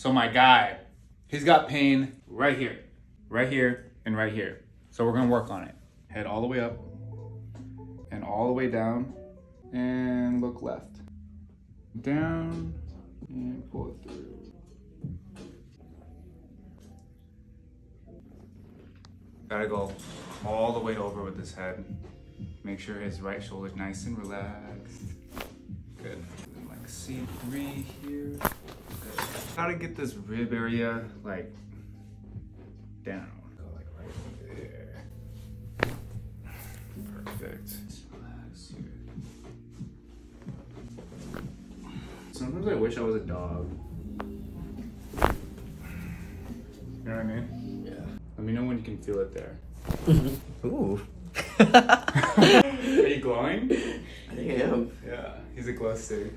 So my guy, he's got pain right here, right here, and right here. So we're gonna work on it. Head all the way up and all the way down and look left. Down and pull it through. Gotta go all the way over with his head. Make sure his right shoulder's nice and relaxed. Good. And like C3 here. Gotta get this rib area like down. Go like right there. Perfect. Sometimes I wish I was a dog. You know what I mean? Yeah. Let me know when you can feel it there. Ooh. Are you glowing? I think I am. Yeah, he's a glow stick.